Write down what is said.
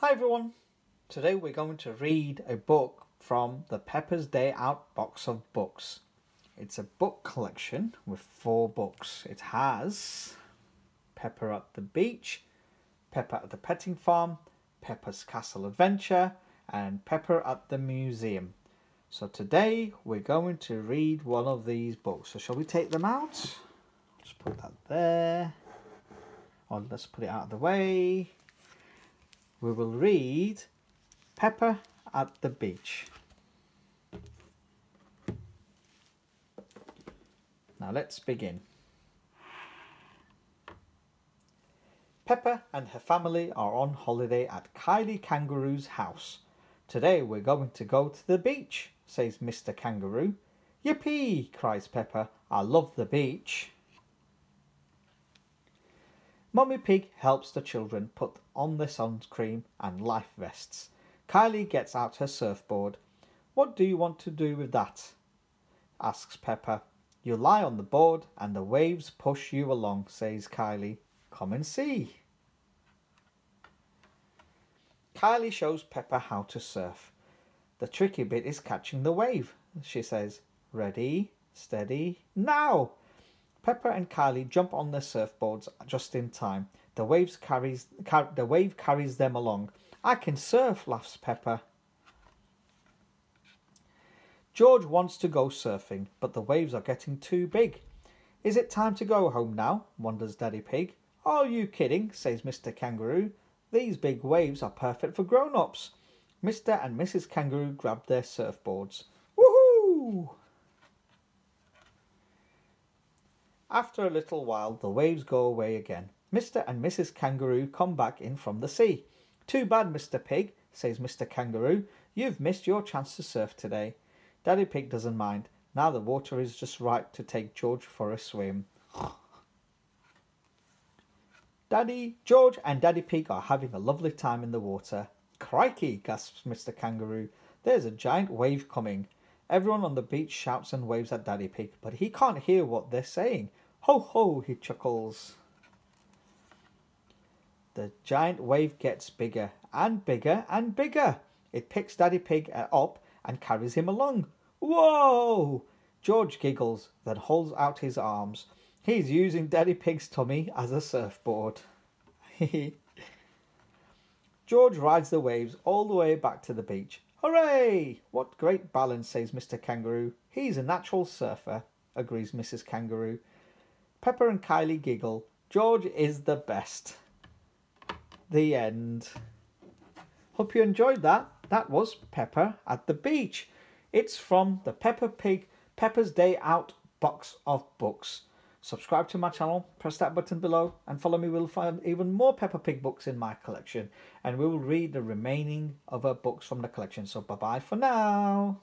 Hi everyone. Today we're going to read a book from the Peppa's Day Out box of books. It's a book collection with four books. It has Peppa at the Beach, Peppa at the Petting Farm, Peppa's Castle Adventure, and Peppa at the Museum. So today we're going to read one of these books. So shall we take them out? Just put that there. Or let's put it out of the way we will read Peppa at the Beach. Now let's begin. Peppa and her family are on holiday at Kylie Kangaroo's house. Today we're going to go to the beach, says Mr. Kangaroo. Yippee, cries Peppa. I love the beach. Mummy Pig helps the children put on their sunscreen and life vests. Kylie gets out her surfboard. What do you want to do with that? asks Peppa. You lie on the board and the waves push you along, says Kylie. Come and see. Kylie shows Peppa how to surf. The tricky bit is catching the wave, she says. Ready, steady, now! Peppa and Kylie jump on their surfboards just in time. The waves carries car, the wave carries them along. I can surf, laughs Peppa. George wants to go surfing, but the waves are getting too big. Is it time to go home now? wonders Daddy Pig. Are you kidding? says Mr. Kangaroo. These big waves are perfect for grown-ups. Mr. and Mrs. Kangaroo grab their surfboards. Woohoo! After a little while, the waves go away again. Mr. and Mrs. Kangaroo come back in from the sea. Too bad, Mr. Pig, says Mr. Kangaroo. You've missed your chance to surf today. Daddy Pig doesn't mind. Now the water is just right to take George for a swim. Daddy, George and Daddy Pig are having a lovely time in the water. Crikey, gasps Mr. Kangaroo. There's a giant wave coming. Everyone on the beach shouts and waves at Daddy Pig, but he can't hear what they're saying. Ho ho, he chuckles. The giant wave gets bigger and bigger and bigger. It picks Daddy Pig up and carries him along. Whoa! George giggles, then holds out his arms. He's using Daddy Pig's tummy as a surfboard. George rides the waves all the way back to the beach. Hooray! What great balance, says Mr. Kangaroo. He's a natural surfer, agrees Mrs. Kangaroo. Peppa and Kylie giggle. George is the best. The end. Hope you enjoyed that. That was Peppa at the beach. It's from the Peppa Pig Peppa's Day Out box of books. Subscribe to my channel, press that button below, and follow me. We'll find even more Peppa Pig books in my collection, and we will read the remaining other books from the collection. So bye bye for now.